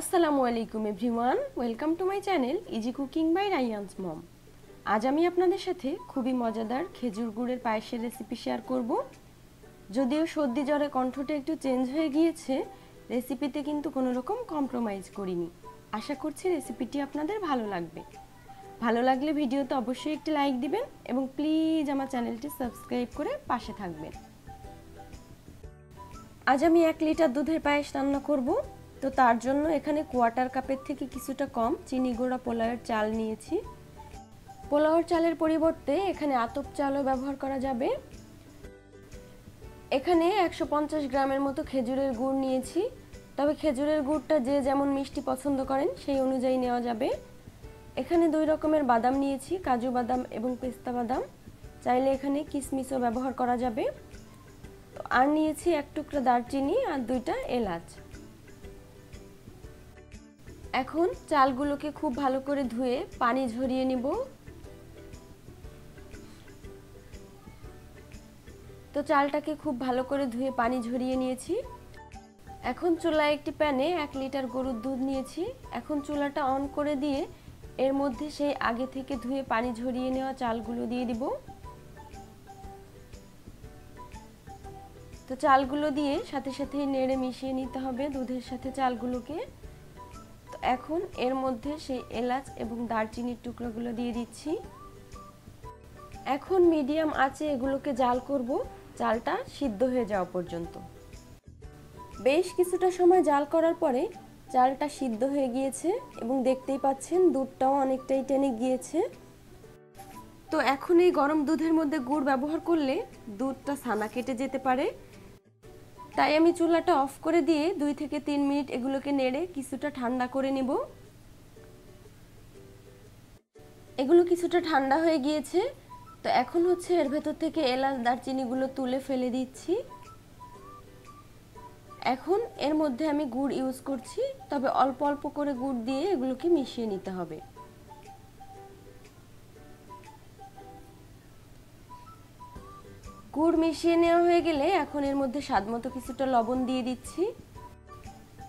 আসসালামু আলাইকুম everyone, welcome to my channel easy cooking by Raiyan's mom. আজ আমি আপনাদের সাথে খুবই মজাদার খেজুর গুড়ের পায়েসের রেসিপি শেয়ার করব। যদিও সর্দি জ্বরে কণ্ঠটা একটু চেঞ্জ হয়ে গিয়েছে রেসিপিতে কিন্তু কোনো রকম কম্প্রোমাইজ করিনি। আশা করছি রেসিপিটি আপনাদের ভালো লাগবে। ভালো লাগলে ভিডিওতে অবশ্যই একটি লাইক দিবেন এবং প্লিজ আমার চ্যানেলটি সাবস্ক্রাইব করে পাশে থাকবেন। আজ আমি এক লিটার দুধের পায়েস রান্না করব। তো তার জন্য এখানে কোয়ার্টার কাপের থেকে কিছুটা কম চিনি গুঁড়া পোলাওয়ের চাল নিয়েছি। পোলাওয়ের চালের পরিবর্তে এখানে আতপ চালও ব্যবহার করা যাবে। এখানে একশো পঞ্চাশ গ্রামের মতো খেজুরের গুড় নিয়েছি। তবে খেজুরের গুড়টা যে যেমন মিষ্টি পছন্দ করেন, সেই অনুযায়ী নেওয়া যাবে। এখানে দুই রকমের বাদাম নিয়েছি, কাজু বাদাম এবং পেস্তা বাদাম। চাইলে এখানে কিশমিশও ব্যবহার করা যাবে। আর নিয়েছি এক টুকরা দারচিনি আর দুইটা এলাচ। এখন চালগুলোকে খুব ভালো করে ধুয়ে পানি ঝরিয়ে নিব। তো চালটাকে খুব ভালো করে ধুয়ে পানি ঝরিয়ে নিয়েছি। এখন চুলায় একটি প্যানে এক লিটার গরুর দুধ নিয়েছি। এখন চুলাটা অন করে দিয়ে এর মধ্যে সেই আগে থেকে ধুয়ে পানি ঝরিয়ে নেওয়া চালগুলো দিয়ে দিব। তো চালগুলো দিয়ে সাথে সাথে নেড়ে মিশিয়ে নিতে হবে দুধের সাথে চালগুলোকে। এখন এর মধ্যে সেই এলাচ এবং দারচিনির টুকরোগুলো দিয়ে দিচ্ছি। এখন মিডিয়াম আঁচে এগুলোকে জাল করব। চালটা সিদ্ধ হয়ে যাওয়া পর্যন্ত। বেশ কিছুটা সময় জাল করার পরে চালটা সিদ্ধ হয়ে গিয়েছে এবং দেখতেই পাচ্ছেন দুধটাও অনেকটাই টেনে গিয়েছে। তো এখন এই গরম দুধের মধ্যে গুড় ব্যবহার করলে দুধটা ছানা কেটে যেতে পারে। তাই আমি চুলাটা অফ করে দিয়ে দুই থেকে তিন মিনিট এগুলোকে নেড়ে কিছুটা ঠান্ডা করে নিব। এগুলো কিছুটা ঠান্ডা হয়ে গিয়েছে। তো এখন হচ্ছে এর ভেতর থেকে এলাচ, দারচিনিগুলো তুলে ফেলে দিচ্ছি। এখন এর মধ্যে আমি গুড় ইউজ করছি, তবে অল্প অল্প করে গুড় দিয়ে এগুলোকে মিশিয়ে নিতে হবে। গুড় মিশিয়ে নেওয়া হয়ে গেলে এখন এর মধ্যে স্বাদমতো কিছুটা লবণ দিয়ে দিচ্ছি।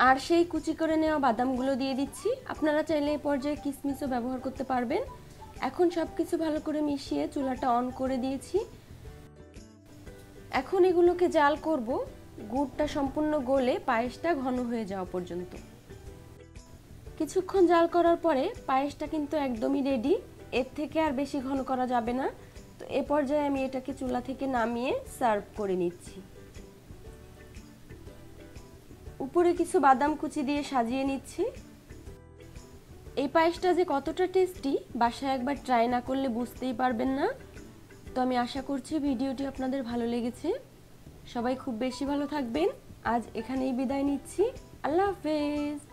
আর সেই কুচি করে নেওয়া বাদামগুলো দিয়ে দিচ্ছি। আপনারা চাইলে এই পর্যায়ে কিশমিশও ব্যবহার করতে পারবেন। এখন সব কিছু ভালো করে মিশিয়ে চুলাটা অন করে দিয়েছি। এখন এগুলোকে জাল করব। গুড়টা সম্পূর্ণ গলে পায়েসটা ঘন হয়ে যাওয়া পর্যন্ত। কিছুক্ষণ জাল করার পরে পায়েসটা কিন্তু একদমই রেডি এর থেকে আর বেশি ঘন করা যাবে না। তো এ পর্যায়ে আমি এটাকে চুলা থেকে নামিয়ে সার্ভ করে নিচ্ছি। উপরে কিছু বাদাম কুচি দিয়ে সাজিয়ে নিচ্ছি। এই পায়েসটা যে কতটা টেস্টি, বাসায় একবার ট্রাই না করলে বুঝতেই পারবেন না। তো আমি আশা করছি ভিডিওটি আপনাদের ভালো লেগেছে। সবাই খুব বেশি ভালো থাকবেন। আজ এখানেই বিদায় নিচ্ছি। আল্লাহ হাফেজ।